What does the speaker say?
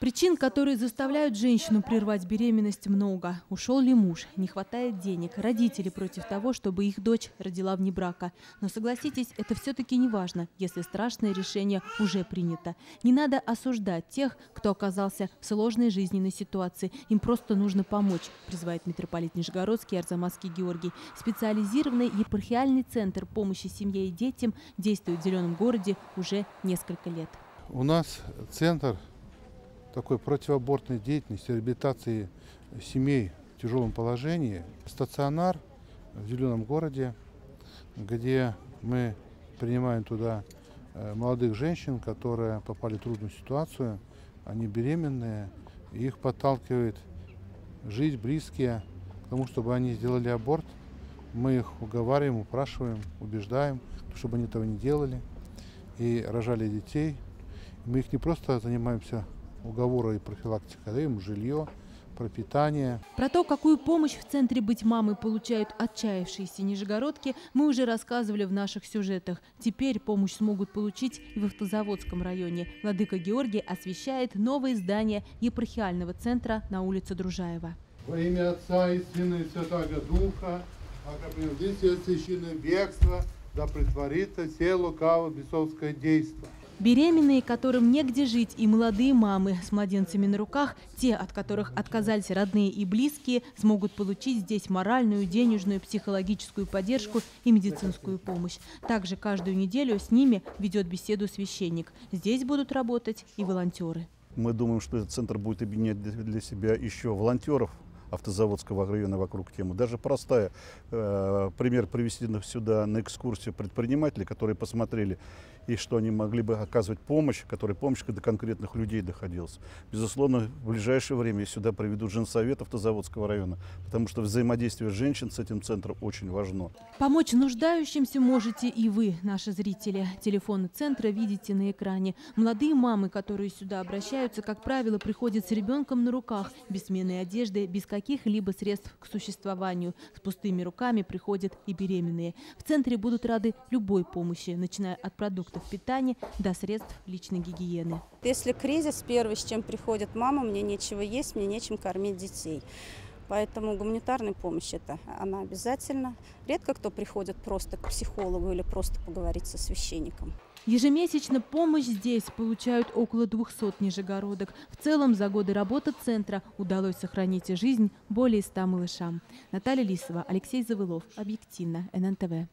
Причин, которые заставляют женщину прервать беременность, много. Ушел ли муж, не хватает денег, родители против того, чтобы их дочь родила вне брака. Но согласитесь, это все-таки не важно, если страшное решение уже принято. Не надо осуждать тех, кто оказался в сложной жизненной ситуации. Им просто нужно помочь, призывает митрополит Нижегородский Арзамасский Георгий. Специализированный епархиальный центр помощи семье и детям действует в Зеленом городе уже несколько лет. У нас центр такой противоабортной деятельности, реабилитации семей в тяжелом положении. Стационар в Зеленом городе, где мы принимаем туда э, молодых женщин, которые попали в трудную ситуацию, они беременные, их подталкивает жизнь, близкие, к тому, чтобы они сделали аборт. Мы их уговариваем, упрашиваем, убеждаем, чтобы они этого не делали и рожали детей. Мы их не просто занимаемся уговора и профилактика, даем жилье, пропитание. Про то, какую помощь в центре «Быть мамой» получают отчаявшиеся нижегородки, мы уже рассказывали в наших сюжетах. Теперь помощь смогут получить и в Автозаводском районе. Владыка Георгий освещает новое здание епархиального центра на улице Дружаева. Во имя Отца и Сына и Святого Духа, а как принудительное священное бегство, да притворится все лукаво бесовское действие. Беременные, которым негде жить, и молодые мамы с младенцами на руках, те, от которых отказались родные и близкие, смогут получить здесь моральную, денежную, психологическую поддержку и медицинскую помощь. Также каждую неделю с ними ведет беседу священник. Здесь будут работать и волонтеры. Мы думаем, что этот центр будет объединять для себя еще волонтеров, автозаводского района вокруг темы. Даже простая, э, пример привести сюда на экскурсию предпринимателей, которые посмотрели, и что они могли бы оказывать помощь, которая помощь до конкретных людей доходилась. Безусловно, в ближайшее время сюда приведут женсовет автозаводского района, потому что взаимодействие женщин с этим центром очень важно. Помочь нуждающимся можете и вы, наши зрители. Телефоны центра видите на экране. Молодые мамы, которые сюда обращаются, как правило, приходят с ребенком на руках, без смены одежды, без каких-либо средств к существованию. С пустыми руками приходят и беременные. В центре будут рады любой помощи, начиная от продуктов питания до средств личной гигиены. Если кризис первый, с чем приходит мама, мне нечего есть, мне нечем кормить детей. Поэтому гуманитарная помощь это она обязательно. Редко кто приходит просто к психологу или просто поговорить со священником. Ежемесячно помощь здесь получают около 200 нижегородок. В целом за годы работы центра удалось сохранить жизнь более 100 малышам. Наталья Лисова, Алексей Завылов. Объективно. ННТВ.